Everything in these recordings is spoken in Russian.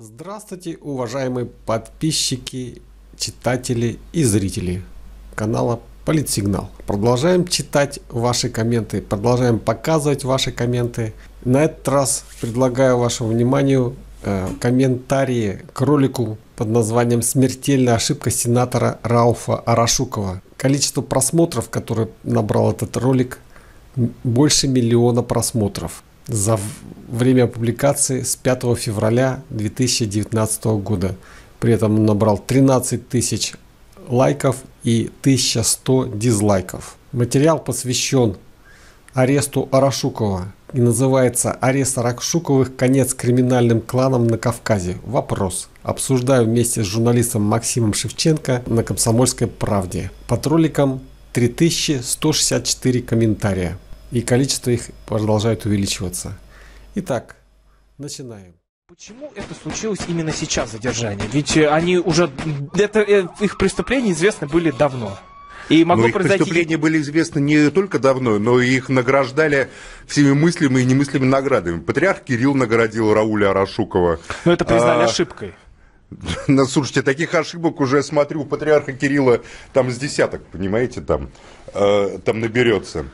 Здравствуйте, уважаемые подписчики, читатели и зрители канала Политсигнал. Продолжаем читать ваши комменты, продолжаем показывать ваши комменты. На этот раз предлагаю вашему вниманию э, комментарии к ролику под названием «Смертельная ошибка сенатора Рауфа Арашукова». Количество просмотров, которое набрал этот ролик, больше миллиона просмотров за время публикации с 5 февраля 2019 года. При этом он набрал 13 тысяч лайков и 1100 дизлайков. Материал посвящен аресту Арашукова и называется «Арест Арашуковых. Конец криминальным кланам на Кавказе. Вопрос». Обсуждаю вместе с журналистом Максимом Шевченко на «Комсомольской правде». Под роликом 3164 комментария и количество их продолжает увеличиваться. Итак, начинаем. Почему это случилось именно сейчас, задержание? Ведь э, они уже... Это, э, их преступления известны были давно. И могло но их произойти... преступления были известны не только давно, но и их награждали всеми мыслимыми и немыслимыми наградами. Патриарх Кирилл наградил Рауля Арашукова. Но это признали а... ошибкой. Ну, слушайте, таких ошибок уже смотрю у патриарха Кирилла там с десяток, понимаете, там, э, там наберется.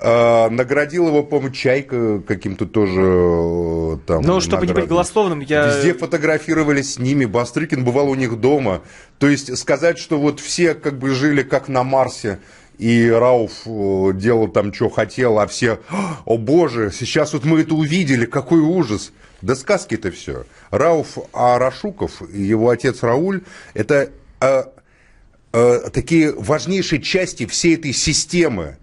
А, наградил его, по-моему, Чайка каким-то тоже э, там. Ну, чтобы наградом. не быть голословным, я... Везде фотографировались с ними, Бастрыкин бывал у них дома. То есть сказать, что вот все как бы жили как на Марсе, и Рауф э, делал там, что хотел, а все, о боже, сейчас вот мы это увидели, какой ужас. Да сказки это все. Рауф Арашуков и его отец Рауль, это э, э, такие важнейшие части всей этой системы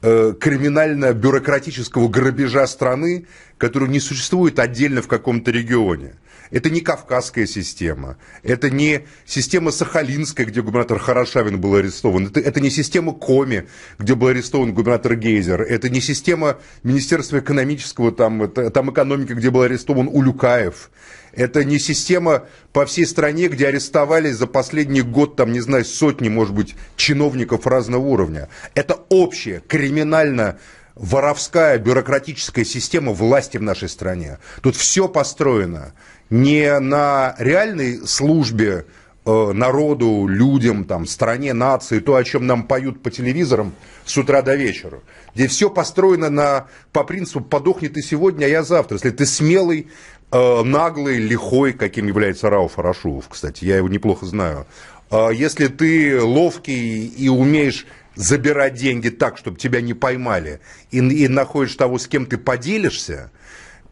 криминально-бюрократического грабежа страны, который не существует отдельно в каком-то регионе. Это не кавказская система, это не система Сахалинская, где губернатор Хорошавин был арестован, это, это не система Коми, где был арестован губернатор Гейзер, это не система Министерства экономического, там, это, там экономики, где был арестован Улюкаев, это не система по всей стране, где арестовали за последний год, там, не знаю, сотни, может быть, чиновников разного уровня. Это общая криминально воровская бюрократическая система власти в нашей стране. Тут все построено не на реальной службе э, народу, людям, там, стране, нации, то, о чем нам поют по телевизорам с утра до вечера. Здесь все построено на, по принципу «подохни ты сегодня, а я завтра». Если ты смелый, наглый, лихой, каким является Рауф Арашулов, кстати, я его неплохо знаю. Э, если ты ловкий и умеешь забирать деньги так, чтобы тебя не поймали, и, и находишь того, с кем ты поделишься,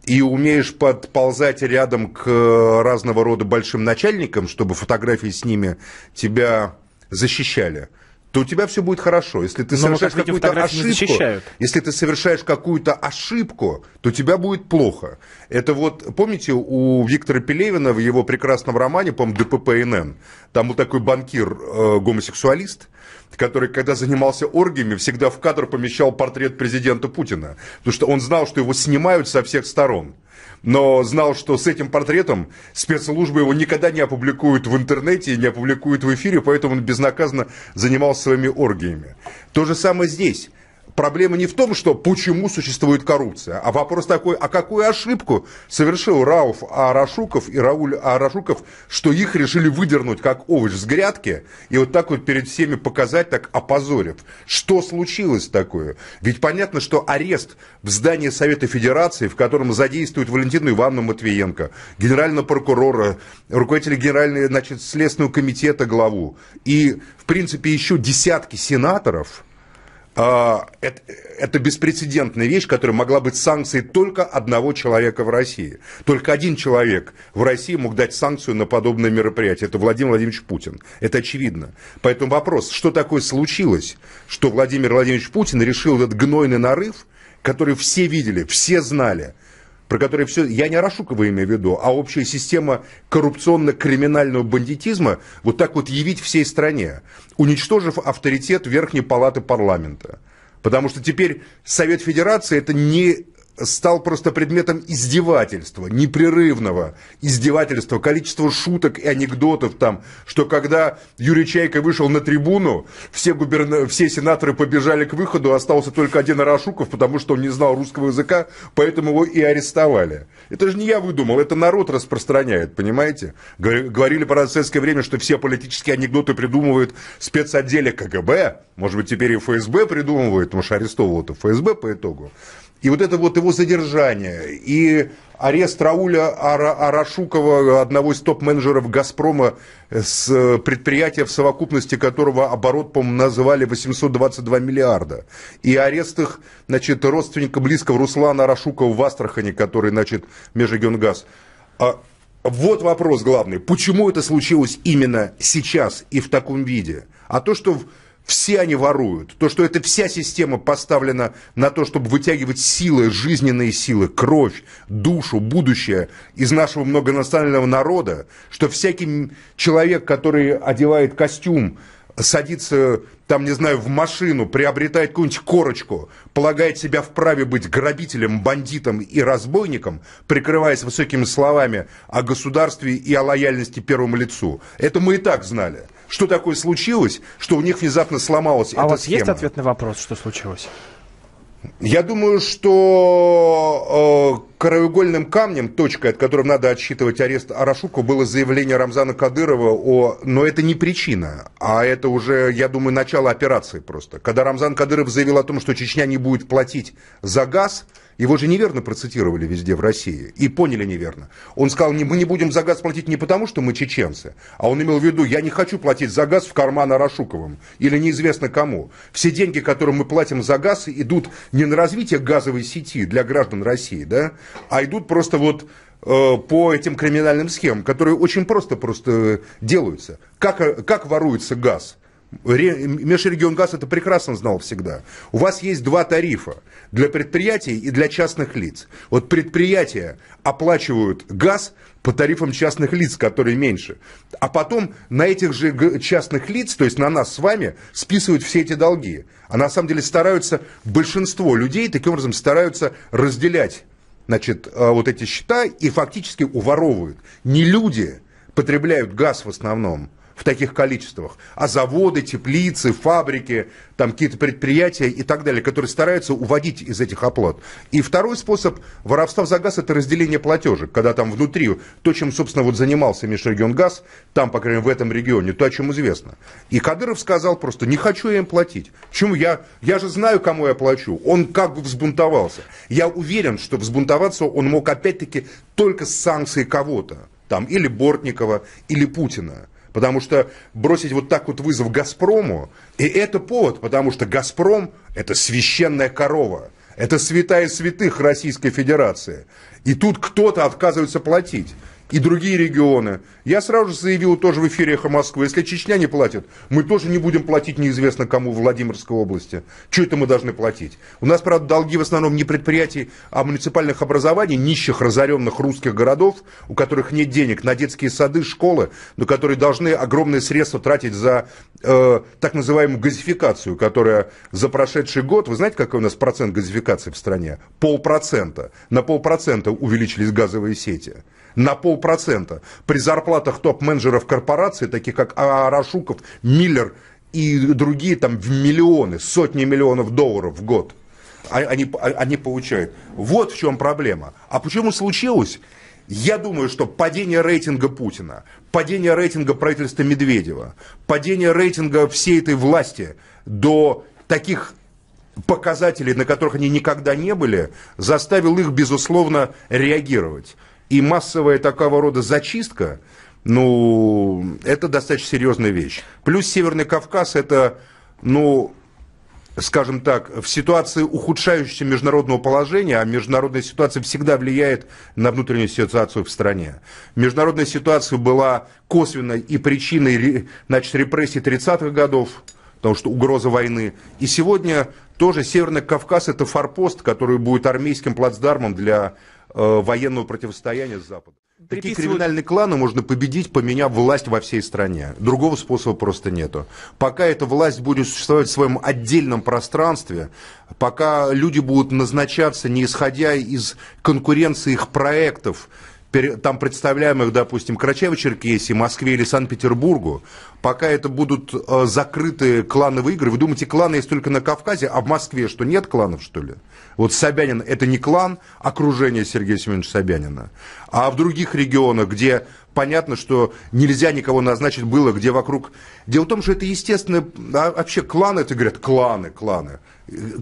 и умеешь подползать рядом к разного рода большим начальникам, чтобы фотографии с ними тебя защищали – то у тебя все будет хорошо. Если ты Но совершаешь какую-то ошибку, если ты совершаешь какую-то ошибку, то тебя будет плохо. Это вот, помните, у Виктора Пелевина в его прекрасном романе, по ДППНН, там был такой банкир, э, гомосексуалист, который, когда занимался оргиями, всегда в кадр помещал портрет президента Путина. Потому что он знал, что его снимают со всех сторон но знал, что с этим портретом спецслужбы его никогда не опубликуют в интернете, не опубликуют в эфире, поэтому он безнаказанно занимался своими оргиями. То же самое здесь проблема не в том, что почему существует коррупция, а вопрос такой, а какую ошибку совершил Рауф Арашуков и Рауль Арашуков, что их решили выдернуть как овощ с грядки и вот так вот перед всеми показать, так опозорив. Что случилось такое? Ведь понятно, что арест в здании Совета Федерации, в котором задействуют Валентину Ивановну Матвиенко, генерального прокурора, руководителя генерального, значит, Следственного комитета главу и, в принципе, еще десятки сенаторов – это, это беспрецедентная вещь, которая могла быть санкцией только одного человека в России. Только один человек в России мог дать санкцию на подобное мероприятие. Это Владимир Владимирович Путин. Это очевидно. Поэтому вопрос, что такое случилось, что Владимир Владимирович Путин решил этот гнойный нарыв, который все видели, все знали – про которые все, я не Арашукова имею в виду, а общая система коррупционно-криминального бандитизма вот так вот явить всей стране, уничтожив авторитет Верхней Палаты парламента. Потому что теперь Совет Федерации это не стал просто предметом издевательства, непрерывного издевательства, количество шуток и анекдотов там, что когда Юрий Чайка вышел на трибуну, все, губерна... все сенаторы побежали к выходу, остался только один Арашуков, потому что он не знал русского языка, поэтому его и арестовали. Это же не я выдумал, это народ распространяет, понимаете? Говорили про советское время, что все политические анекдоты придумывают спецотделе КГБ, может быть, теперь и ФСБ придумывают, потому что арестовывал-то ФСБ по итогу. И вот это вот его задержание, и арест Рауля Арашукова, одного из топ-менеджеров «Газпрома», с предприятия, в совокупности которого оборот, по-моему, называли 822 миллиарда. И арест их, значит, родственника близкого Руслана Арашукова в Астрахани, который, значит, Межрегионгаз. А вот вопрос главный. Почему это случилось именно сейчас и в таком виде? А то, что все они воруют. То, что эта вся система поставлена на то, чтобы вытягивать силы, жизненные силы, кровь, душу, будущее из нашего многонационального народа, что всякий человек, который одевает костюм, садится, там, не знаю, в машину, приобретает какую-нибудь корочку, полагает себя вправе быть грабителем, бандитом и разбойником, прикрываясь высокими словами о государстве и о лояльности первому лицу. Это мы и так знали что такое случилось, что у них внезапно сломалась а эта у вас схема. есть ответ на вопрос, что случилось? Я думаю, что э, краеугольным камнем, точкой, от которой надо отсчитывать арест Арашуку, было заявление Рамзана Кадырова о... Но это не причина, а это уже, я думаю, начало операции просто. Когда Рамзан Кадыров заявил о том, что Чечня не будет платить за газ, его же неверно процитировали везде в России и поняли неверно. Он сказал, мы не будем за газ платить не потому, что мы чеченцы, а он имел в виду, я не хочу платить за газ в карман Арашуковым или неизвестно кому. Все деньги, которые мы платим за газ, идут не на развитие газовой сети для граждан России, да, а идут просто вот э, по этим криминальным схемам, которые очень просто просто делаются. Как, как воруется газ? Межрегионгаз это прекрасно знал всегда. У вас есть два тарифа для предприятий и для частных лиц. Вот предприятия оплачивают газ по тарифам частных лиц, которые меньше. А потом на этих же частных лиц, то есть на нас с вами, списывают все эти долги. А на самом деле стараются, большинство людей таким образом стараются разделять значит, э, вот эти счета и фактически уворовывают. Не люди потребляют газ в основном, в таких количествах, а заводы, теплицы, фабрики, там какие-то предприятия и так далее, которые стараются уводить из этих оплат. И второй способ воровства за газ – это разделение платежек, когда там внутри то, чем, собственно, вот занимался Межрегионгаз, там, по крайней мере, в этом регионе, то, о чем известно. И Кадыров сказал просто, не хочу я им платить. Почему? Я, я же знаю, кому я плачу. Он как бы взбунтовался. Я уверен, что взбунтоваться он мог опять-таки только с санкцией кого-то. Там, или Бортникова, или Путина. Потому что бросить вот так вот вызов «Газпрому», и это повод, потому что «Газпром» – это священная корова. Это святая святых Российской Федерации. И тут кто-то отказывается платить и другие регионы. Я сразу же заявил тоже в эфире «Эхо Москвы», если Чечня не платит, мы тоже не будем платить неизвестно кому в Владимирской области. Что это мы должны платить? У нас, правда, долги в основном не предприятий, а муниципальных образований, нищих, разоренных русских городов, у которых нет денег на детские сады, школы, но которые должны огромные средства тратить за э, так называемую газификацию, которая за прошедший год, вы знаете, какой у нас процент газификации в стране? Полпроцента. На полпроцента увеличились газовые сети на полпроцента. При зарплатах топ-менеджеров корпорации, таких как Арашуков, Миллер и другие там в миллионы, сотни миллионов долларов в год а, они, а, они получают. Вот в чем проблема. А почему случилось? Я думаю, что падение рейтинга Путина, падение рейтинга правительства Медведева, падение рейтинга всей этой власти до таких показателей, на которых они никогда не были, заставил их, безусловно, реагировать. И массовая такого рода зачистка, ну, это достаточно серьезная вещь. Плюс Северный Кавказ это, ну, скажем так, в ситуации ухудшающегося международного положения, а международная ситуация всегда влияет на внутреннюю ситуацию в стране. Международная ситуация была косвенной и причиной значит, репрессий 30-х годов, потому что угроза войны. И сегодня тоже Северный Кавказ – это форпост, который будет армейским плацдармом для военного противостояния с Западом. Такие криминальные кланы можно победить, поменяв власть во всей стране. Другого способа просто нету. Пока эта власть будет существовать в своем отдельном пространстве, пока люди будут назначаться не исходя из конкуренции их проектов, там представляемых, допустим, Карачаево-Черкесии, Москве или Санкт-Петербургу, пока это будут э, закрытые клановые игры. Вы думаете, кланы есть только на Кавказе, а в Москве что, нет кланов, что ли? Вот Собянин – это не клан окружения Сергея Семеновича Собянина. А в других регионах, где понятно, что нельзя никого назначить было, где вокруг... Дело в том, что это естественно... А вообще кланы, это говорят, кланы, кланы.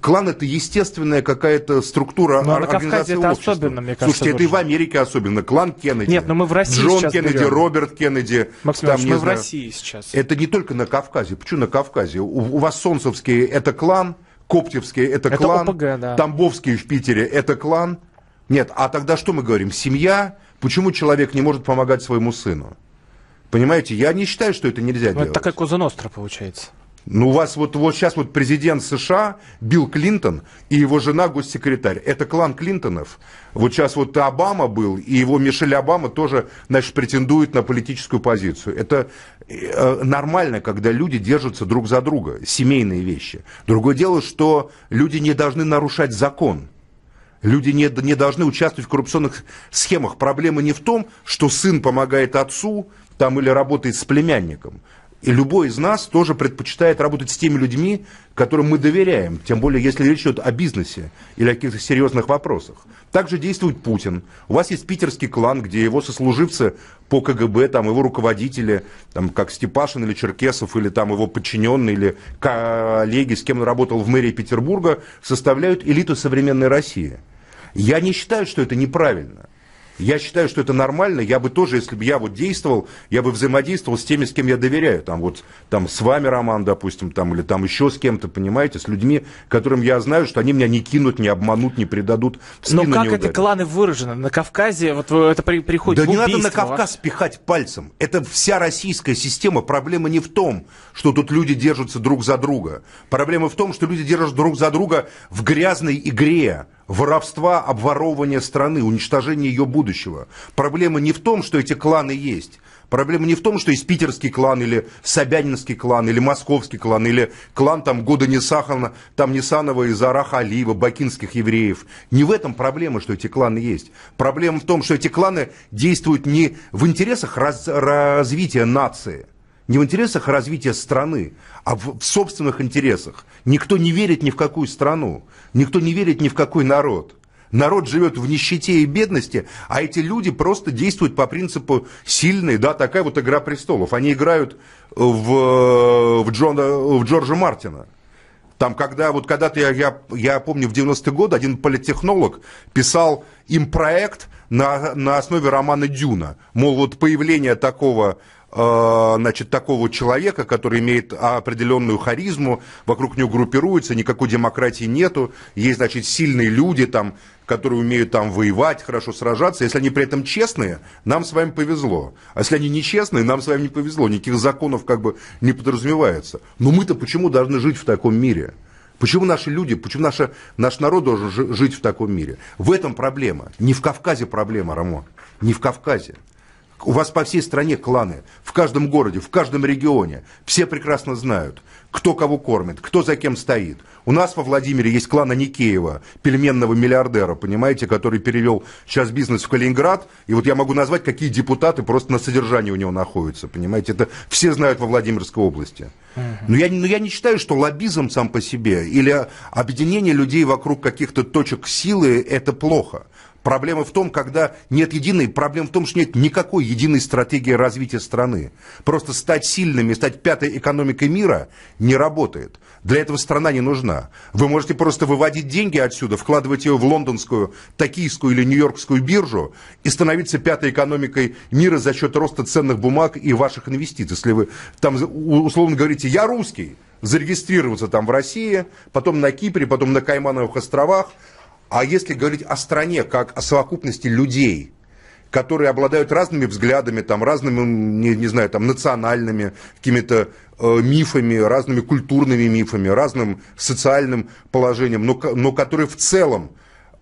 Клан это естественная какая-то структура но на Кавказе это общества. особенно, мне кажется. Слушайте, это и в Америке особенно. Клан Кеннеди. Нет, но мы в России Джон сейчас Кеннеди, берем. Роберт Кеннеди. Максим там, мы в России сейчас. Это не только на Кавказе. Почему на Кавказе? У, у вас Солнцевские это клан, Коптевские это, это клан, ОПГ, да. Тамбовские в Питере это клан. Нет, а тогда что мы говорим? Семья. Почему человек не может помогать своему сыну? Понимаете, я не считаю, что это нельзя ну, делать. Это такая Коза Ностра получается. Ну, у вас вот, вот сейчас вот президент США Билл Клинтон и его жена госсекретарь. Это клан Клинтонов. Вот сейчас вот Обама был, и его Мишель Обама тоже, значит, претендует на политическую позицию. Это э, нормально, когда люди держатся друг за друга, семейные вещи. Другое дело, что люди не должны нарушать закон. Люди не, не должны участвовать в коррупционных схемах. Проблема не в том, что сын помогает отцу там, или работает с племянником. И любой из нас тоже предпочитает работать с теми людьми, которым мы доверяем, тем более если речь идет о бизнесе или о каких-то серьезных вопросах. Также действует Путин. У вас есть питерский клан, где его сослуживцы по КГБ, там его руководители, там, как Степашин или Черкесов, или там его подчиненные, или коллеги, с кем он работал в мэрии Петербурга, составляют элиту современной России. Я не считаю, что это неправильно. Я считаю, что это нормально. Я бы тоже, если бы я вот действовал, я бы взаимодействовал с теми, с кем я доверяю. Там вот там с вами, Роман, допустим, там, или там еще с кем-то, понимаете, с людьми, которым я знаю, что они меня не кинут, не обманут, не предадут. Но как эти кланы выражены? На Кавказе вот это при, приходит Да не надо на Кавказ пихать пальцем. Это вся российская система. Проблема не в том, что тут люди держатся друг за друга. Проблема в том, что люди держатся друг за друга в грязной игре воровства, обворовывания страны, уничтожения ее будущего. Проблема не в том, что эти кланы есть. Проблема не в том, что есть питерский клан, или Собянинский клан, или московский клан, или клан там года Несахана, там Несанова из Араха Алиева, бакинских евреев. Не в этом проблема, что эти кланы есть. Проблема в том, что эти кланы действуют не в интересах раз, развития нации, не в интересах развития страны, а в, в собственных интересах. Никто не верит ни в какую страну, никто не верит ни в какой народ. Народ живет в нищете и бедности, а эти люди просто действуют по принципу сильные, да, такая вот игра престолов. Они играют в, в, Джона, в Джорджа Мартина. Там, когда, вот когда-то я, я, я помню, в 90-е годы один политтехнолог писал им проект на, на основе романа Дюна. Мол, вот появление такого значит, такого человека, который имеет определенную харизму, вокруг него группируется, никакой демократии нету, есть, значит, сильные люди там, которые умеют там воевать, хорошо сражаться, если они при этом честные, нам с вами повезло. А если они нечестные, нам с вами не повезло, никаких законов как бы не подразумевается. Но мы-то почему должны жить в таком мире? Почему наши люди, почему наша, наш народ должен жить в таком мире? В этом проблема. Не в Кавказе проблема, Рамон. Не в Кавказе. У вас по всей стране кланы, в каждом городе, в каждом регионе. Все прекрасно знают, кто кого кормит, кто за кем стоит. У нас во Владимире есть клан Аникеева, пельменного миллиардера, понимаете, который перевел сейчас бизнес в Калининград. И вот я могу назвать, какие депутаты просто на содержании у него находятся, понимаете. Это все знают во Владимирской области. Но я, но я не считаю, что лоббизм сам по себе или объединение людей вокруг каких-то точек силы – это плохо. Проблема в том, когда нет единой, проблема в том, что нет никакой единой стратегии развития страны. Просто стать сильными, стать пятой экономикой мира не работает. Для этого страна не нужна. Вы можете просто выводить деньги отсюда, вкладывать ее в лондонскую, токийскую или нью-йоркскую биржу и становиться пятой экономикой мира за счет роста ценных бумаг и ваших инвестиций. Если вы там условно говорите, я русский, зарегистрироваться там в России, потом на Кипре, потом на Каймановых островах, а если говорить о стране как о совокупности людей, которые обладают разными взглядами, там, разными, не, не знаю, там, национальными какими-то э, мифами, разными культурными мифами, разным социальным положением, но, но которые в целом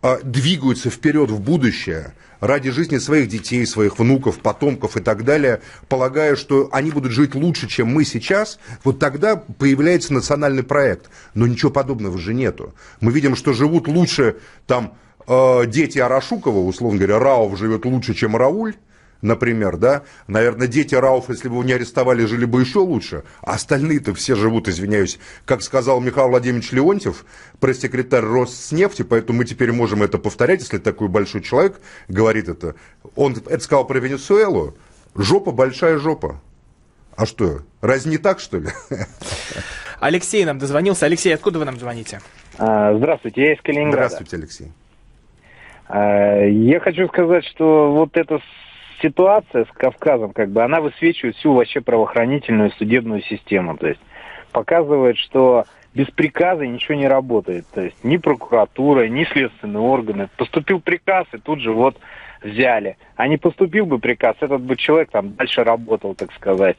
э, двигаются вперед в будущее ради жизни своих детей, своих внуков, потомков и так далее, полагая, что они будут жить лучше, чем мы сейчас, вот тогда появляется национальный проект. Но ничего подобного же нету. Мы видим, что живут лучше там э, дети Арашукова, условно говоря, Рауф живет лучше, чем Рауль, например, да, наверное, дети Рауф, если бы его не арестовали, жили бы еще лучше, а остальные-то все живут, извиняюсь, как сказал Михаил Владимирович Леонтьев, пресс-секретарь Роснефти, поэтому мы теперь можем это повторять, если такой большой человек говорит это. Он это сказал про Венесуэлу, жопа большая жопа. А что, разве не так, что ли? Алексей нам дозвонился. Алексей, откуда вы нам звоните? А, здравствуйте, я из Калининграда. Здравствуйте, Алексей. А, я хочу сказать, что вот эта ситуация с Кавказом, как бы, она высвечивает всю вообще правоохранительную судебную систему. То есть показывает, что без приказа ничего не работает. То есть ни прокуратура, ни следственные органы. Поступил приказ, и тут же вот взяли. А не поступил бы приказ, этот бы человек там дальше работал, так сказать.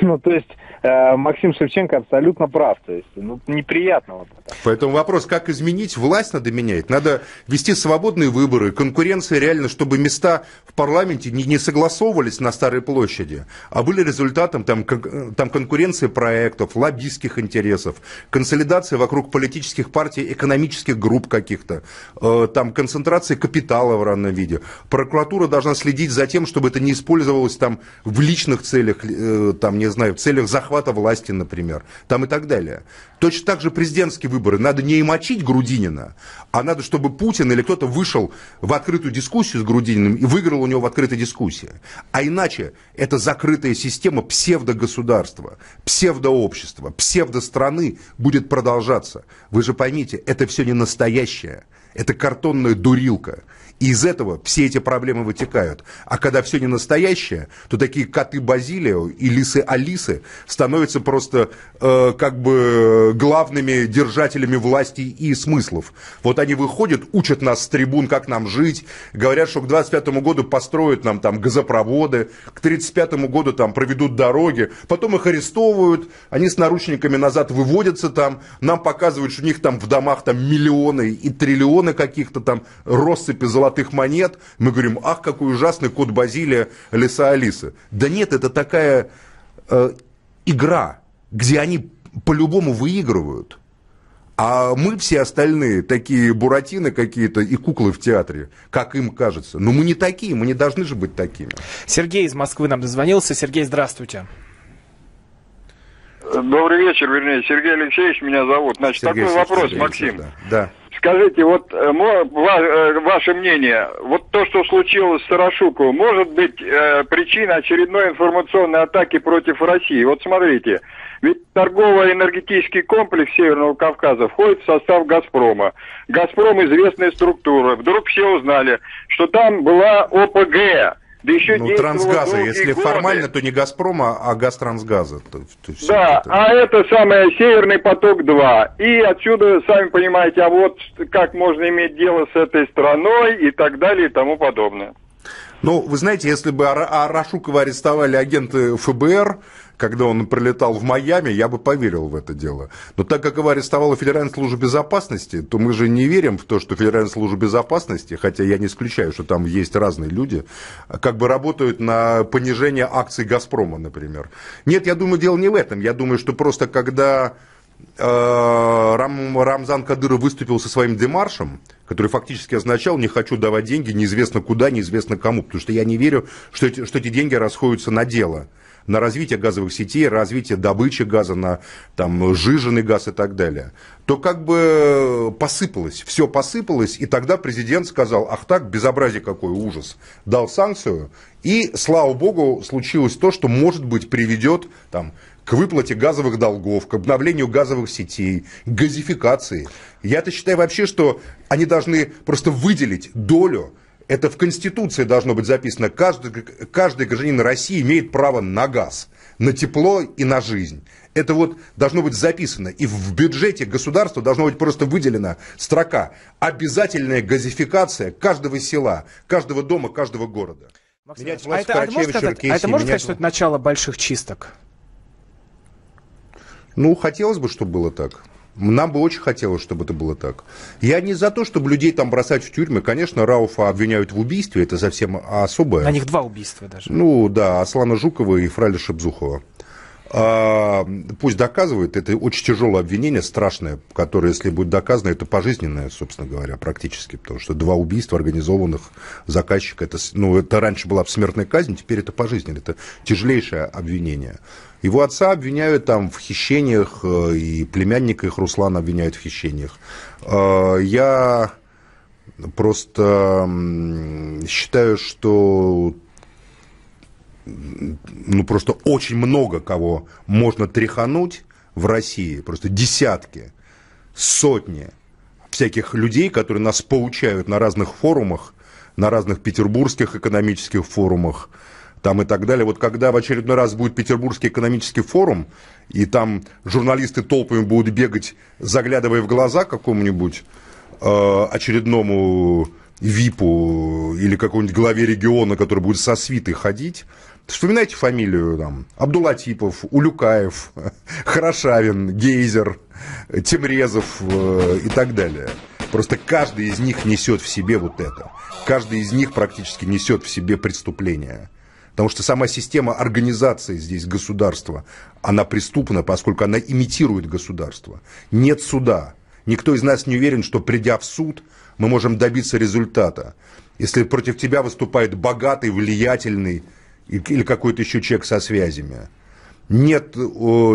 Ну, то есть э, Максим Шевченко абсолютно прав. То есть, ну, неприятно. Поэтому вопрос, как изменить, власть надо менять. Надо вести свободные выборы, конкуренция реально, чтобы места в парламенте не, не согласовывались на Старой площади, а были результатом там, конкуренции проектов, лоббистских интересов, консолидация вокруг политических партий, экономических групп каких-то, э, там концентрация капитала в равном виде. Прокуратура должна следить за тем, чтобы это не использовалось там в личных целях, э, там, не знаю, в целях захвата власти, например, там и так далее. Точно так же президентские выборы. Надо не мочить Грудинина, а надо, чтобы Путин или кто-то вышел в открытую дискуссию с Грудининым и выиграл у него в открытой дискуссии. А иначе это закрытая система псевдогосударства, псевдообщества, псевдостраны будет продолжаться. Вы же поймите, это все не настоящее. Это картонная дурилка. И из этого все эти проблемы вытекают. А когда все не настоящее, то такие коты Базилио и лисы Алисы становятся просто э, как бы главными держателями власти и смыслов. Вот они выходят, учат нас с трибун, как нам жить, говорят, что к 25 году построят нам там газопроводы, к 35 году там проведут дороги, потом их арестовывают, они с наручниками назад выводятся там, нам показывают, что у них там в домах там миллионы и триллионы каких-то там россыпи золотых золотых монет, мы говорим, ах, какой ужасный кот Базилия, лиса Алиса. Да нет, это такая э, игра, где они по-любому выигрывают. А мы все остальные такие буратины какие-то и куклы в театре, как им кажется. Но мы не такие, мы не должны же быть такими. Сергей из Москвы нам дозвонился. Сергей, здравствуйте. Добрый вечер, вернее, Сергей Алексеевич меня зовут. Значит, Сергей такой вопрос, Сергей, Максим. Да. да. Скажите, вот э, э, ваше мнение, вот то, что случилось с Тарашуковым, может быть э, причиной очередной информационной атаки против России? Вот смотрите, ведь торгово-энергетический комплекс Северного Кавказа входит в состав «Газпрома». «Газпром» известная структура. Вдруг все узнали, что там была ОПГ, да еще ну, трансгаза, если годы. формально, то не Газпрома, а Газтрансгаза. То, то да, это... а это самое Северный поток-2. И отсюда, сами понимаете, а вот как можно иметь дело с этой страной и так далее и тому подобное. Ну, вы знаете, если бы Арашукова арестовали агенты ФБР, когда он прилетал в Майами, я бы поверил в это дело. Но так как его арестовала Федеральная служба безопасности, то мы же не верим в то, что Федеральная служба безопасности, хотя я не исключаю, что там есть разные люди, как бы работают на понижение акций «Газпрома», например. Нет, я думаю, дело не в этом. Я думаю, что просто когда э, Рам, Рамзан Кадыров выступил со своим демаршем, который фактически означал «не хочу давать деньги неизвестно куда, неизвестно кому», потому что я не верю, что эти, что эти деньги расходятся на дело – на развитие газовых сетей, развитие добычи газа, на там, жиженый газ и так далее, то как бы посыпалось, все посыпалось, и тогда президент сказал, ах так, безобразие какой ужас, дал санкцию, и, слава богу, случилось то, что, может быть, приведет там, к выплате газовых долгов, к обновлению газовых сетей, к газификации. Я-то считаю вообще, что они должны просто выделить долю это в Конституции должно быть записано. Каждый, каждый гражданин России имеет право на газ, на тепло и на жизнь. Это вот должно быть записано. И в бюджете государства должно быть просто выделена строка «Обязательная газификация каждого села, каждого дома, каждого города». Максим, а, это, а, это можно сказать, а это можно сказать, что это начало больших чисток? Ну, хотелось бы, чтобы было так. Нам бы очень хотелось, чтобы это было так. Я не за то, чтобы людей там бросать в тюрьмы. Конечно, Рауфа обвиняют в убийстве, это совсем особое. На них два убийства даже. Ну да, Аслана Жукова и Фраля Шебзухова. А, пусть доказывают, это очень тяжелое обвинение, страшное, которое, если будет доказано, это пожизненное, собственно говоря, практически, потому что два убийства организованных заказчика, это, ну, это раньше была смертная казнь, теперь это пожизненно, это тяжелейшее обвинение. Его отца обвиняют там в хищениях, э, и племянника их Руслана обвиняют в хищениях. А, я просто считаю, что ну, просто очень много кого можно тряхануть в России, просто десятки, сотни всяких людей, которые нас поучают на разных форумах, на разных петербургских экономических форумах, там и так далее. Вот когда в очередной раз будет Петербургский экономический форум, и там журналисты толпами будут бегать, заглядывая в глаза какому-нибудь э, очередному ВИПу или какому-нибудь главе региона, который будет со свитой ходить, Вспоминайте фамилию там, Абдулатипов, Улюкаев, Хорошавин, Гейзер, Темрезов э, и так далее. Просто каждый из них несет в себе вот это. Каждый из них практически несет в себе преступление. Потому что сама система организации здесь государства, она преступна, поскольку она имитирует государство. Нет суда. Никто из нас не уверен, что придя в суд, мы можем добиться результата. Если против тебя выступает богатый, влиятельный, или какой-то еще человек со связями. Нет,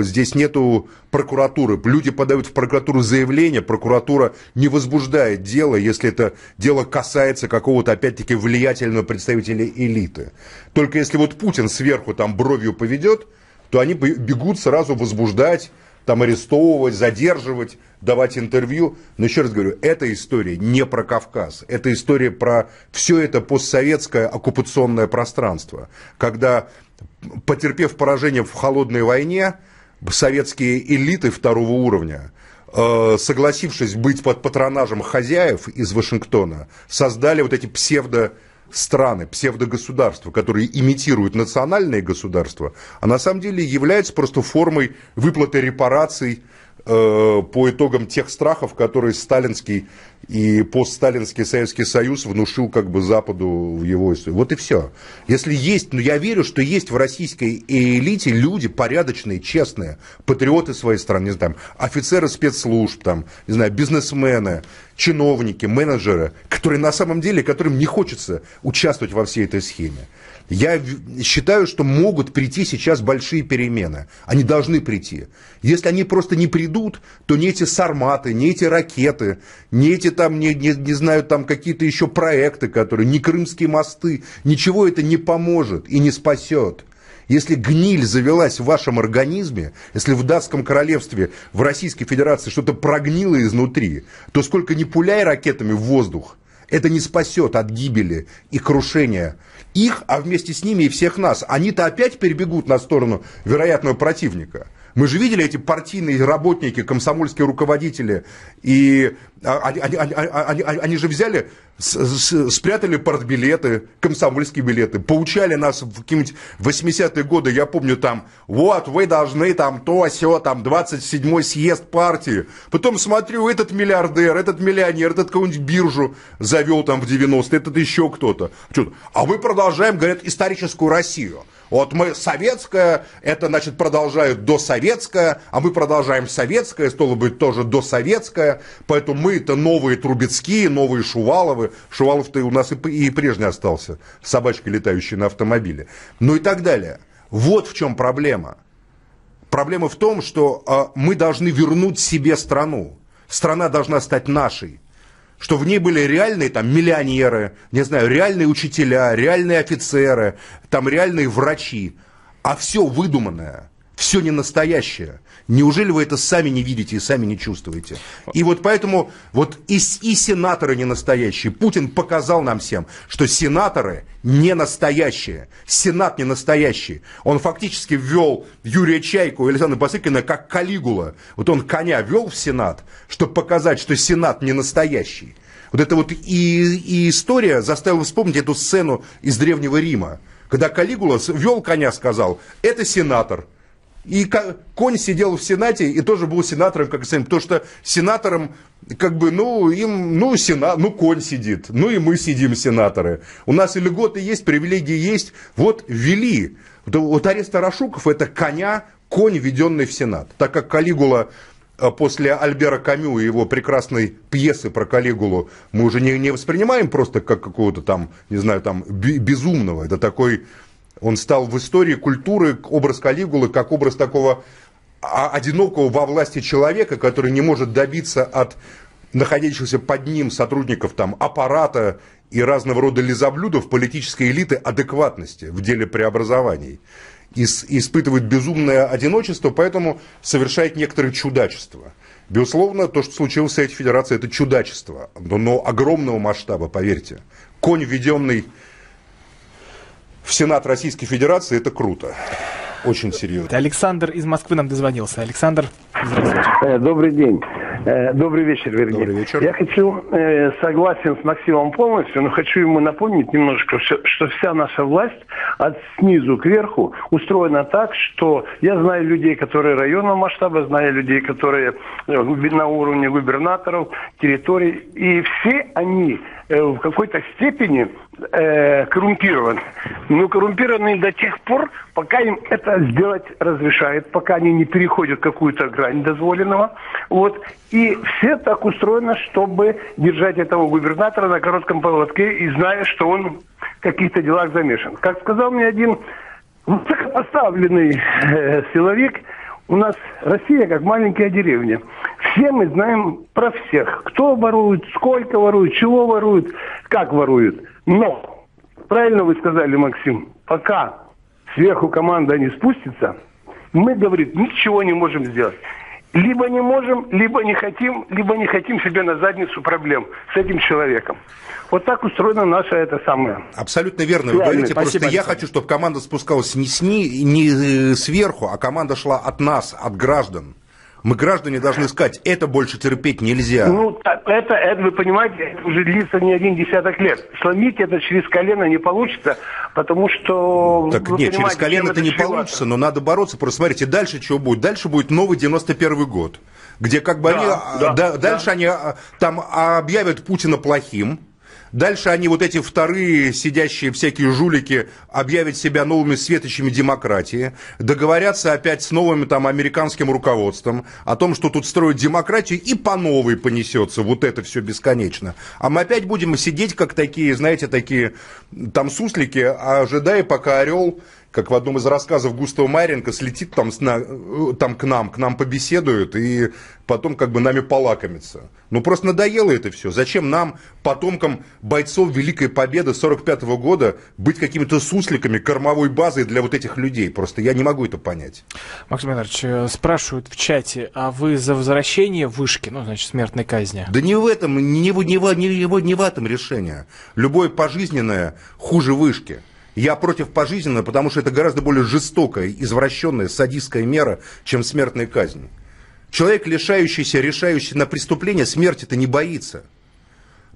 здесь нету прокуратуры. Люди подают в прокуратуру заявление, прокуратура не возбуждает дело, если это дело касается какого-то, опять-таки, влиятельного представителя элиты. Только если вот Путин сверху там бровью поведет, то они бегут сразу возбуждать там арестовывать, задерживать, давать интервью. Но еще раз говорю, эта история не про Кавказ. Это история про все это постсоветское оккупационное пространство. Когда, потерпев поражение в холодной войне, советские элиты второго уровня, э, согласившись быть под патронажем хозяев из Вашингтона, создали вот эти псевдо страны, псевдогосударства, которые имитируют национальные государства, а на самом деле являются просто формой выплаты репараций Э, по итогам тех страхов, которые сталинский и постсталинский Советский Союз внушил как бы Западу в его историю. Вот и все. Если есть, ну я верю, что есть в российской элите люди порядочные, честные, патриоты своей страны, не знаю, офицеры спецслужб, там, не знаю, бизнесмены, чиновники, менеджеры, которые на самом деле, которым не хочется участвовать во всей этой схеме. Я считаю, что могут прийти сейчас большие перемены. Они должны прийти. Если они просто не придут, то не эти сарматы, не эти ракеты, не эти там, не, не, не знаю, там какие-то еще проекты, которые, не крымские мосты, ничего это не поможет и не спасет. Если гниль завелась в вашем организме, если в датском королевстве, в Российской Федерации что-то прогнило изнутри, то сколько ни пуляй ракетами в воздух, это не спасет от гибели и крушения их, а вместе с ними и всех нас. Они-то опять перебегут на сторону вероятного противника. Мы же видели эти партийные работники, комсомольские руководители, и они, они, они, они же взяли, спрятали портбилеты, комсомольские билеты, поучали нас в какие-нибудь 80-е годы, я помню там, вот, вы должны там то, все, там 27-й съезд партии. Потом смотрю, этот миллиардер, этот миллионер, этот какую-нибудь биржу завел там в 90-е, этот еще кто-то. А мы продолжаем, говорят, историческую Россию. Вот мы советское, это значит продолжают досоветское, а мы продолжаем советское, стало быть тоже досоветское, поэтому мы-то новые Трубецкие, новые Шуваловы, Шувалов-то у нас и, и прежний остался, собачка, летающая на автомобиле, ну и так далее. Вот в чем проблема. Проблема в том, что э, мы должны вернуть себе страну. Страна должна стать нашей что в ней были реальные там миллионеры, не знаю, реальные учителя, реальные офицеры, там реальные врачи, а все выдуманное, все не настоящее. Неужели вы это сами не видите и сами не чувствуете? И вот поэтому вот и, и сенаторы не настоящие. Путин показал нам всем, что сенаторы не настоящие. Сенат не настоящий. Он фактически ввел Юрия Чайку и Александра Басыкина как Калигула. Вот он коня ввел в Сенат, чтобы показать, что Сенат не настоящий. Вот это вот и, и история заставила вспомнить эту сцену из Древнего Рима. Когда Калигула вел коня, сказал, это сенатор – И конь сидел в Сенате и тоже был сенатором, как сами, потому что сенатором, как бы, ну, им, ну, сена, ну, конь сидит, ну, и мы сидим, сенаторы. У нас и льготы есть, привилегии есть. Вот ввели. Вот арест Арашуков – это коня, конь, введенный в Сенат. Так как Калигула э, после Альбера Камю и его прекрасной пьесы про Калигулу мы уже не, не воспринимаем просто как какого-то там, не знаю, там, безумного. Это такой он стал в истории культуры образ Калигулы как образ такого одинокого во власти человека, который не может добиться от находящихся под ним сотрудников там, аппарата и разного рода лизоблюдов политической элиты адекватности в деле преобразований. И испытывает безумное одиночество, поэтому совершает некоторые чудачества. Безусловно, то, что случилось с этой федерацией, это чудачество, но, но огромного масштаба, поверьте. Конь, введенный в Сенат Российской Федерации, это круто. Очень серьезно. Александр из Москвы нам дозвонился. Александр, здравствуйте. Э, добрый день. Э, добрый вечер, вернее. Добрый вечер. Я хочу, э, согласен с Максимом полностью, но хочу ему напомнить немножко, что вся наша власть от снизу к верху устроена так, что я знаю людей, которые районного масштаба, знаю людей, которые на уровне губернаторов, территорий, и все они в какой-то степени э, коррумпирован. Но коррумпированы до тех пор, пока им это сделать разрешает, пока они не переходят какую-то грань дозволенного. Вот. И все так устроено, чтобы держать этого губернатора на коротком поводке и зная, что он в каких-то делах замешан. Как сказал мне один высокопоставленный э, силовик, у нас Россия как маленькая деревня. Все мы знаем про всех. Кто ворует, сколько ворует, чего ворует, как ворует. Но, правильно вы сказали, Максим, пока сверху команда не спустится, мы, говорит, ничего не можем сделать. Либо не можем, либо не хотим, либо не хотим себе на задницу проблем с этим человеком. Вот так устроена наша это самое. Абсолютно верно. Вы говорите, Спасибо, просто я хочу, чтобы команда спускалась не, с ни, не э, сверху, а команда шла от нас, от граждан. Мы, граждане, должны сказать, это больше терпеть нельзя. Ну, это, это вы понимаете, это уже длится не один десяток лет. Сломить это через колено не получится, потому что... Так нет, через колено это не получится, но надо бороться. Просто смотрите, дальше что будет? Дальше будет новый 91 год, где как бы да, они... Да, да, дальше да. они а, там объявят Путина плохим, Дальше они, вот эти вторые сидящие всякие жулики, объявят себя новыми светочами демократии, договорятся опять с новым там американским руководством о том, что тут строят демократию, и по новой понесется вот это все бесконечно. А мы опять будем сидеть, как такие, знаете, такие там суслики, ожидая, пока орел как в одном из рассказов Густава Маренко, слетит там, там к нам, к нам побеседует и потом как бы нами полакомится. Ну просто надоело это все. Зачем нам, потомкам бойцов Великой Победы 45 -го года, быть какими-то сусликами, кормовой базой для вот этих людей? Просто я не могу это понять. Максим Иванович, э, спрашивают в чате, а вы за возвращение вышки, ну, значит, смертной казни? Да не в этом, не не не в, не в этом решение. Любое пожизненное хуже вышки. Я против пожизненного, потому что это гораздо более жестокая, извращенная, садистская мера, чем смертная казнь. Человек, лишающийся, решающий на преступление, смерти-то не боится.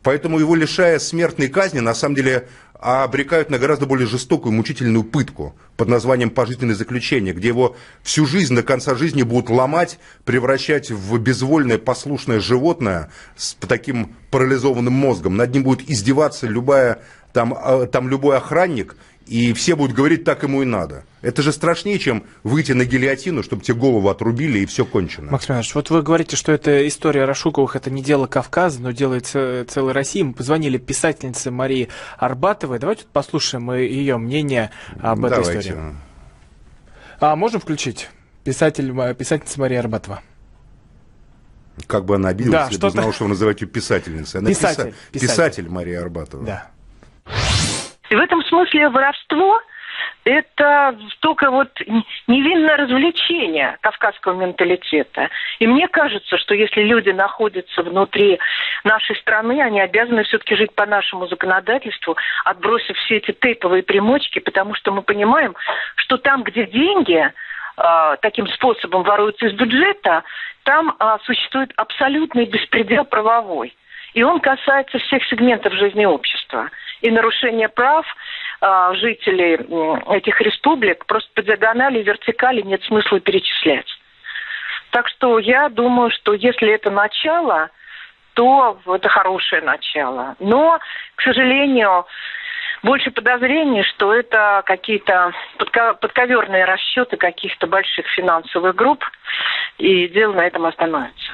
Поэтому его, лишая смертной казни, на самом деле обрекают на гораздо более жестокую, мучительную пытку под названием пожизненное заключение, где его всю жизнь, до конца жизни будут ломать, превращать в безвольное, послушное животное с таким парализованным мозгом. Над ним будет издеваться любая, там, а, там любой охранник – и все будут говорить, так ему и надо. Это же страшнее, чем выйти на гильотину, чтобы тебе голову отрубили, и все кончено. Максим Иванович, вот вы говорите, что это история Рашуковых, это не дело Кавказа, но дело целой России. Мы позвонили писательнице Марии Арбатовой. Давайте послушаем ее мнение об этой Давайте. истории. А можем включить? Писатель, писательница Мария Арбатова. Как бы она обиделась, да, если бы знала, что вы называете ее писательницей. Она писатель, писатель. писатель Мария Арбатова. Да. И в этом смысле воровство это только вот невинное развлечение кавказского менталитета. И мне кажется, что если люди находятся внутри нашей страны, они обязаны все-таки жить по нашему законодательству, отбросив все эти тейповые примочки, потому что мы понимаем, что там, где деньги э, таким способом воруются из бюджета, там э, существует абсолютный беспредел правовой. И он касается всех сегментов жизни общества и нарушение прав э, жителей этих республик просто по диагонали и вертикали нет смысла перечислять. Так что я думаю, что если это начало, то это хорошее начало. Но, к сожалению, больше подозрений, что это какие-то подковерные расчеты каких-то больших финансовых групп, и дело на этом остановится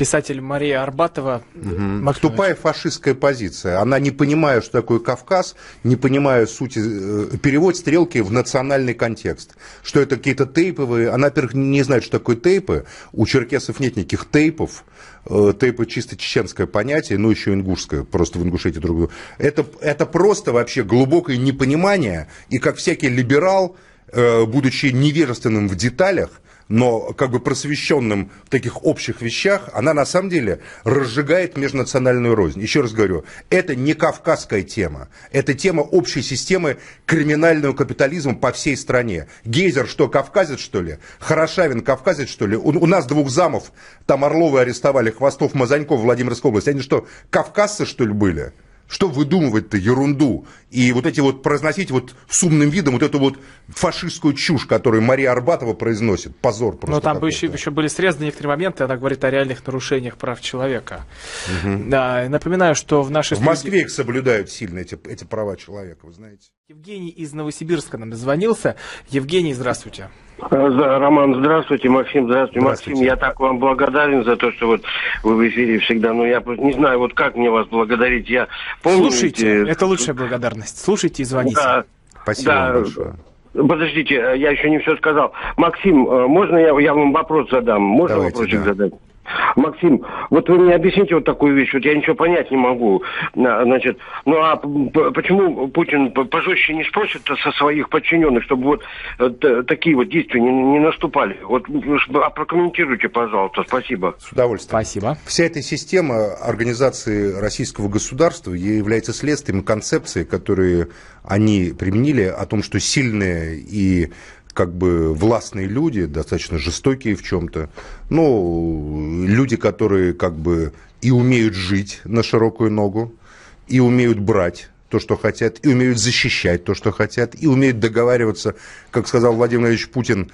писатель Мария Арбатова. Угу. Тупая фашистская позиция. Она не понимая, что такое Кавказ, не понимая сути, э, перевод стрелки в национальный контекст. Что это какие-то тейповые. Она, во-первых, не знает, что такое тейпы. У черкесов нет никаких тейпов. Э, тейпы чисто чеченское понятие, ну еще ингушское, просто в Ингушетии друг Это, это просто вообще глубокое непонимание. И как всякий либерал, э, будучи невежественным в деталях, но как бы просвещенным в таких общих вещах, она на самом деле разжигает межнациональную рознь. Еще раз говорю, это не кавказская тема, это тема общей системы криминального капитализма по всей стране. Гейзер что, кавказец что ли? Хорошавин кавказец что ли? У, у нас двух замов, там Орловы арестовали, Хвостов, Мазаньков, Владимирская область. Они что, кавказцы что ли были? Что выдумывать-то ерунду? И вот эти вот произносить вот с умным видом вот эту вот фашистскую чушь, которую Мария Арбатова произносит. Позор просто. Но там еще, еще были срезаны некоторые моменты, она говорит о реальных нарушениях прав человека. Угу. Да, напоминаю, что в нашей В Москве их соблюдают сильно, эти, эти права человека, вы знаете. Евгений из Новосибирска нам дозвонился. Евгений, здравствуйте. Роман, здравствуйте, Максим, здравствуйте. здравствуйте. Максим, я так вам благодарен за то, что вот вы в эфире всегда. Но я не знаю, вот как мне вас благодарить. Я помню. Слушайте, это лучшая благодарность. Слушайте и звоните. Да, Спасибо да. вам большое. Подождите, я еще не все сказал. Максим, э, можно я, я вам вопрос задам? Можно Давайте, вопросик да. задать? Максим, вот вы мне объясните вот такую вещь, вот я ничего понять не могу. Значит, ну а почему Путин пожестче не спросит со своих подчиненных, чтобы вот э, такие вот действия не, не наступали? Вот а прокомментируйте, пожалуйста, спасибо. С удовольствием. Спасибо. Вся эта система организации российского государства является следствием концепции, которые они применили о том, что сильные и как бы властные люди, достаточно жестокие в чем-то, ну, люди, которые как бы и умеют жить на широкую ногу, и умеют брать то, что хотят, и умеют защищать то, что хотят, и умеют договариваться, как сказал Владимир Владимирович Путин,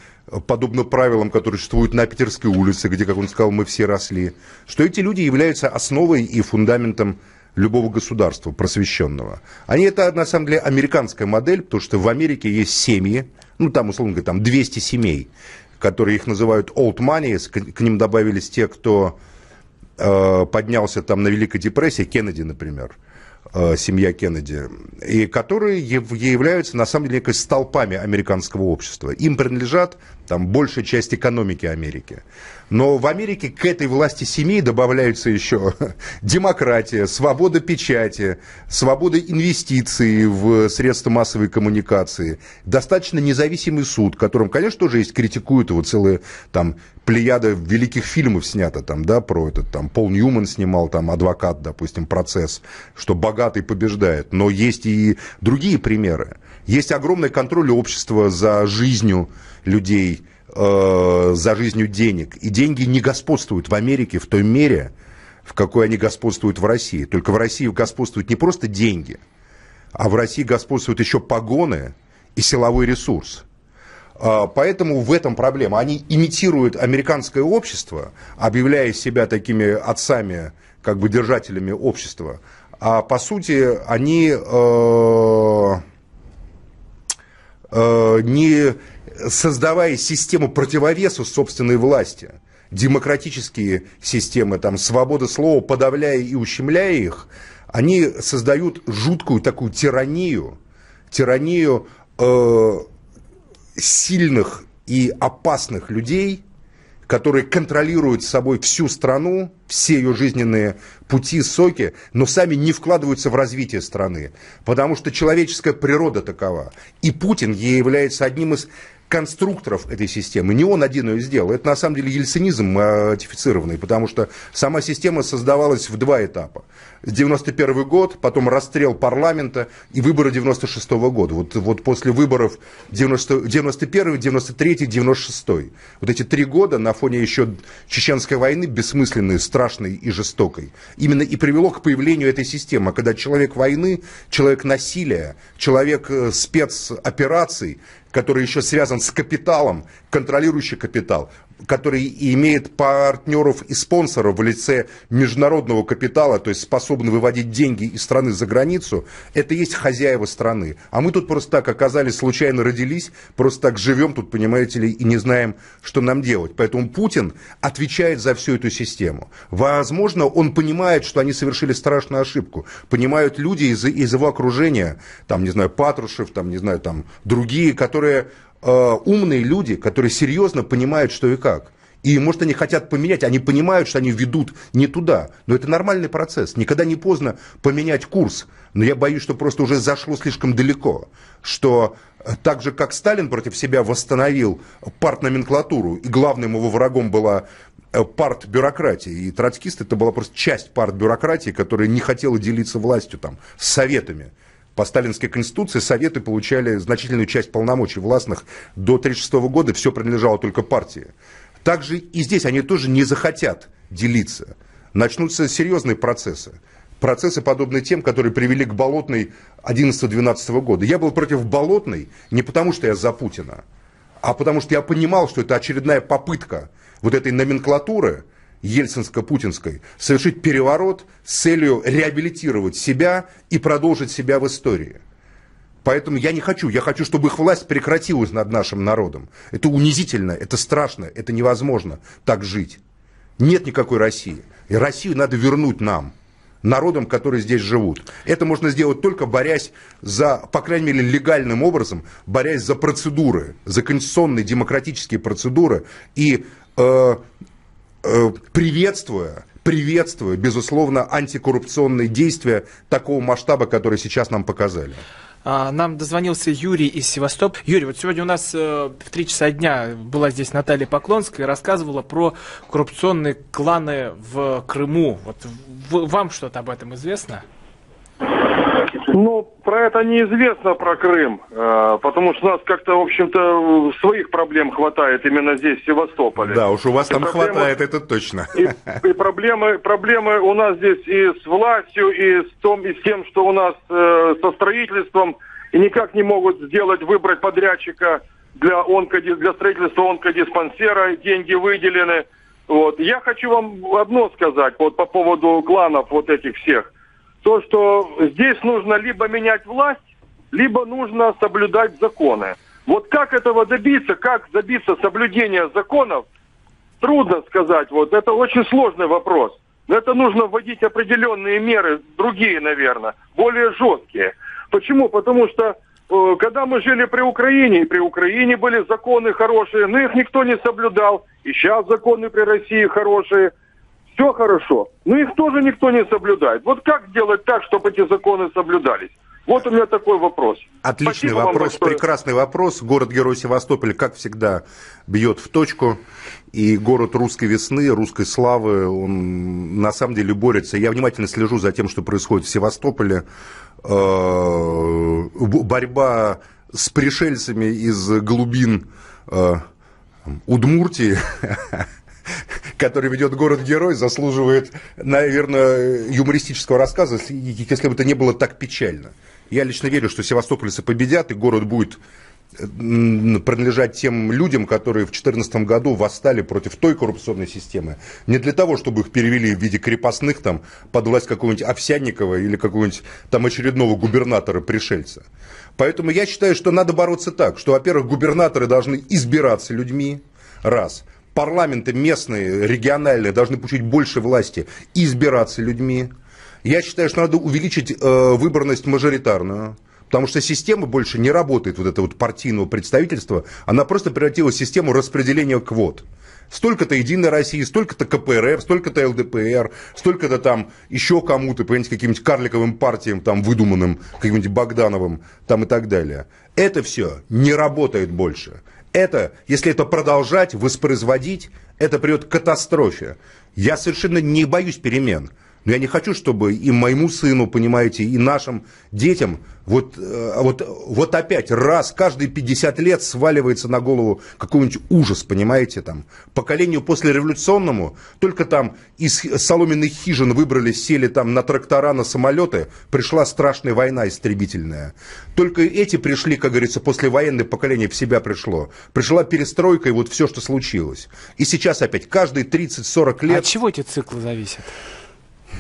подобно правилам, которые существуют на Питерской улице, где, как он сказал, мы все росли, что эти люди являются основой и фундаментом любого государства просвещенного. Они это, на самом деле, американская модель, потому что в Америке есть семьи, ну, там, условно говоря, там 200 семей, которые их называют old money, к, ним добавились те, кто э, поднялся там на Великой депрессии, Кеннеди, например, э, семья Кеннеди, и которые являются, на самом деле, столпами американского общества. Им принадлежат там большая часть экономики Америки. Но в Америке к этой власти семей добавляются еще демократия, свобода печати, свобода инвестиций в средства массовой коммуникации, достаточно независимый суд, которым, конечно, тоже есть критикуют его целые там плеяда великих фильмов снято там, да, про этот, там, Пол Ньюман снимал, там, адвокат, допустим, процесс, что богатый побеждает. Но есть и другие примеры. Есть огромный контроль общества за жизнью людей, э, за жизнью денег. И деньги не господствуют в Америке в той мере, в какой они господствуют в России. Только в России господствуют не просто деньги, а в России господствуют еще погоны и силовой ресурс. А, поэтому в этом проблема. Они имитируют американское общество, объявляя себя такими отцами, как бы держателями общества. А по сути они э, э, не создавая систему противовесу собственной власти, демократические системы, там, свобода слова, подавляя и ущемляя их, они создают жуткую такую тиранию, тиранию э, сильных и опасных людей, которые контролируют собой всю страну, все ее жизненные пути, соки, но сами не вкладываются в развитие страны, потому что человеческая природа такова. И Путин ей является одним из конструкторов этой системы. Не он один ее сделал. Это на самом деле ельцинизм модифицированный, потому что сама система создавалась в два этапа. 91 год, потом расстрел парламента и выборы 96 -го года. Вот, вот после выборов 90, 91, 93, 96. Вот эти три года на фоне еще чеченской войны, бессмысленной, страшной и жестокой, именно и привело к появлению этой системы, когда человек войны, человек насилия, человек э, спецопераций, который еще связан с капиталом, контролирующий капитал, который имеет партнеров и спонсоров в лице международного капитала, то есть способны выводить деньги из страны за границу, это есть хозяева страны. А мы тут просто так оказались, случайно родились, просто так живем тут, понимаете ли, и не знаем, что нам делать. Поэтому Путин отвечает за всю эту систему. Возможно, он понимает, что они совершили страшную ошибку. Понимают люди из, из его окружения, там, не знаю, Патрушев, там, не знаю, там, другие, которые умные люди, которые серьезно понимают, что и как. И, может, они хотят поменять, они понимают, что они ведут не туда. Но это нормальный процесс. Никогда не поздно поменять курс. Но я боюсь, что просто уже зашло слишком далеко. Что э, так же, как Сталин против себя восстановил партноменклатуру, и главным его врагом была э, партбюрократия. И троцкист это была просто часть партбюрократии, которая не хотела делиться властью там, с советами. По сталинской конституции советы получали значительную часть полномочий властных. До 1936 года все принадлежало только партии. Также и здесь они тоже не захотят делиться. Начнутся серьезные процессы. Процессы, подобные тем, которые привели к Болотной 11-12 года. Я был против Болотной не потому, что я за Путина, а потому что я понимал, что это очередная попытка вот этой номенклатуры – ельцинско-путинской, совершить переворот с целью реабилитировать себя и продолжить себя в истории. Поэтому я не хочу, я хочу, чтобы их власть прекратилась над нашим народом. Это унизительно, это страшно, это невозможно так жить. Нет никакой России. И Россию надо вернуть нам, народам, которые здесь живут. Это можно сделать только борясь за, по крайней мере, легальным образом, борясь за процедуры, за конституционные демократические процедуры и э, приветствуя, приветствуя, безусловно, антикоррупционные действия такого масштаба, который сейчас нам показали. А, нам дозвонился Юрий из Севастополя. Юрий, вот сегодня у нас э, в три часа дня была здесь Наталья Поклонская и рассказывала про коррупционные кланы в Крыму. Вот вам что-то об этом известно? Ну, про это неизвестно, про Крым, э, потому что у нас как-то, в общем-то, своих проблем хватает именно здесь, в Севастополе. Да, уж у вас и там проблемы, хватает, это точно. И, и проблемы, проблемы у нас здесь и с властью, и с, том, и с тем, что у нас э, со строительством, и никак не могут сделать, выбрать подрядчика для, онкоди, для строительства онкодиспансера, деньги выделены. Вот. Я хочу вам одно сказать вот по поводу кланов вот этих всех то, что здесь нужно либо менять власть, либо нужно соблюдать законы. Вот как этого добиться, как добиться соблюдения законов, трудно сказать. Вот это очень сложный вопрос. Это нужно вводить определенные меры, другие, наверное, более жесткие. Почему? Потому что э, когда мы жили при Украине, и при Украине были законы хорошие, но их никто не соблюдал. И сейчас законы при России хорошие – все хорошо, но их тоже никто не соблюдает. Вот как сделать так, чтобы эти законы соблюдались? Вот у меня такой вопрос. Отличный Спасибо вопрос, прекрасный вопрос. Город-герой Севастополь, как всегда, бьет в точку. И город русской весны, русской славы, он на самом деле борется. Я внимательно слежу за тем, что происходит в Севастополе. Э, борьба с пришельцами из глубин э, Удмуртии который ведет город-герой, заслуживает, наверное, юмористического рассказа, если бы это не было так печально. Я лично верю, что севастопольцы победят, и город будет принадлежать тем людям, которые в 2014 году восстали против той коррупционной системы. Не для того, чтобы их перевели в виде крепостных там, под власть какого-нибудь Овсянникова или какого-нибудь там очередного губернатора-пришельца. Поэтому я считаю, что надо бороться так, что, во-первых, губернаторы должны избираться людьми, раз – парламенты местные, региональные должны получить больше власти и избираться людьми. Я считаю, что надо увеличить э, выборность мажоритарную. Потому что система больше не работает, вот это вот партийного представительства, она просто превратилась в систему распределения квот. Столько-то Единой России, столько-то КПРФ, столько-то ЛДПР, столько-то там еще кому-то, понимаете, каким-нибудь карликовым партиям, там, выдуманным, каким-нибудь Богдановым, там и так далее. Это все не работает больше. Это, если это продолжать, воспроизводить, это приведет к катастрофе. Я совершенно не боюсь перемен. Но я не хочу, чтобы и моему сыну, понимаете, и нашим детям вот, э, вот, вот опять раз каждые 50 лет сваливается на голову какой-нибудь ужас, понимаете, там. Поколению послереволюционному только там из соломенных хижин выбрались, сели там на трактора, на самолеты, пришла страшная война истребительная. Только эти пришли, как говорится, послевоенное поколение в себя пришло. Пришла перестройка и вот все, что случилось. И сейчас опять каждые 30-40 лет... А от чего эти циклы зависят?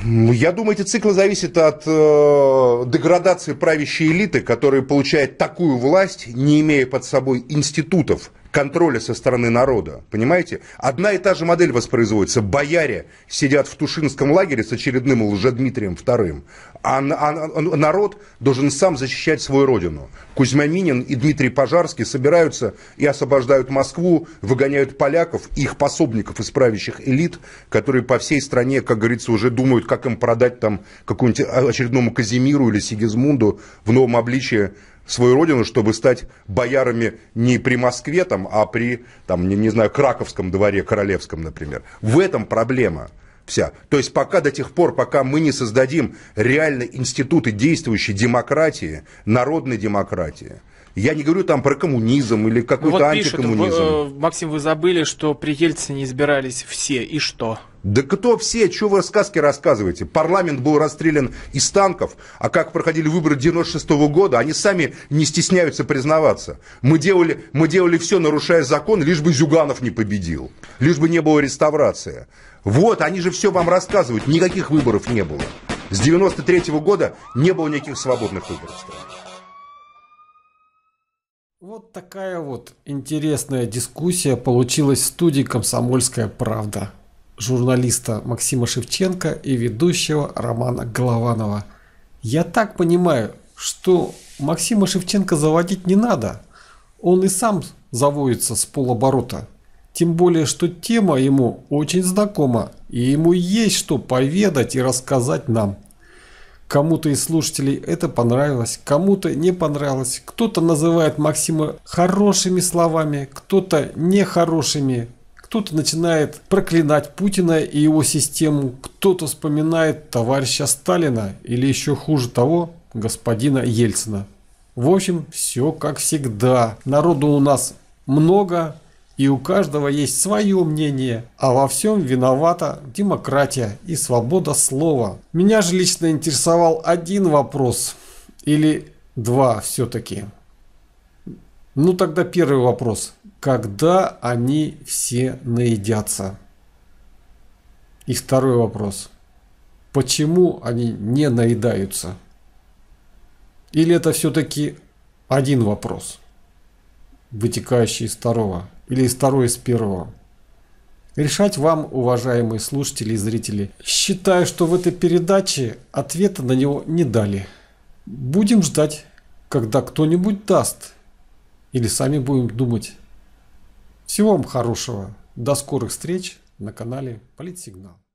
Я думаю, эти циклы зависят от э, деградации правящей элиты, которая получает такую власть, не имея под собой институтов, контроля со стороны народа. Понимаете? Одна и та же модель воспроизводится. Бояре сидят в Тушинском лагере с очередным Лжедмитрием II, а, а, а народ должен сам защищать свою родину. Кузьма Минин и Дмитрий Пожарский собираются и освобождают Москву, выгоняют поляков, их пособников из правящих элит, которые по всей стране, как говорится, уже думают, как им продать там какому-нибудь очередному Казимиру или Сигизмунду в новом обличии свою родину, чтобы стать боярами не при Москве, там, а при, там, не, не знаю, Краковском дворе королевском, например. В этом проблема вся. То есть пока до тех пор, пока мы не создадим реально институты действующей демократии, народной демократии, я не говорю там про коммунизм или какой-то ну, вот антикоммунизм. Пишут, э, Максим, вы забыли, что при Ельцине избирались все, и что? Да кто все? Чего вы сказки рассказываете? Парламент был расстрелян из танков, а как проходили выборы 96 -го года, они сами не стесняются признаваться. Мы делали, мы делали все, нарушая закон, лишь бы Зюганов не победил, лишь бы не было реставрации. Вот, они же все вам рассказывают, никаких выборов не было. С 93 -го года не было никаких свободных выборов. Вот такая вот интересная дискуссия получилась в студии «Комсомольская правда» журналиста Максима Шевченко и ведущего Романа Голованова. Я так понимаю, что Максима Шевченко заводить не надо. Он и сам заводится с полоборота. Тем более, что тема ему очень знакома, и ему есть что поведать и рассказать нам. Кому-то из слушателей это понравилось, кому-то не понравилось. Кто-то называет Максима хорошими словами, кто-то нехорошими. Кто-то начинает проклинать Путина и его систему, кто-то вспоминает товарища Сталина или еще хуже того, господина Ельцина. В общем, все как всегда. Народу у нас много, и у каждого есть свое мнение, а во всем виновата демократия и свобода слова. Меня же лично интересовал один вопрос, или два все-таки. Ну тогда первый вопрос. Когда они все наедятся? И второй вопрос. Почему они не наедаются? Или это все-таки один вопрос, вытекающий из второго? или из второй из первого. Решать вам, уважаемые слушатели и зрители. Считаю, что в этой передаче ответа на него не дали. Будем ждать, когда кто-нибудь даст. Или сами будем думать. Всего вам хорошего. До скорых встреч на канале Политсигнал.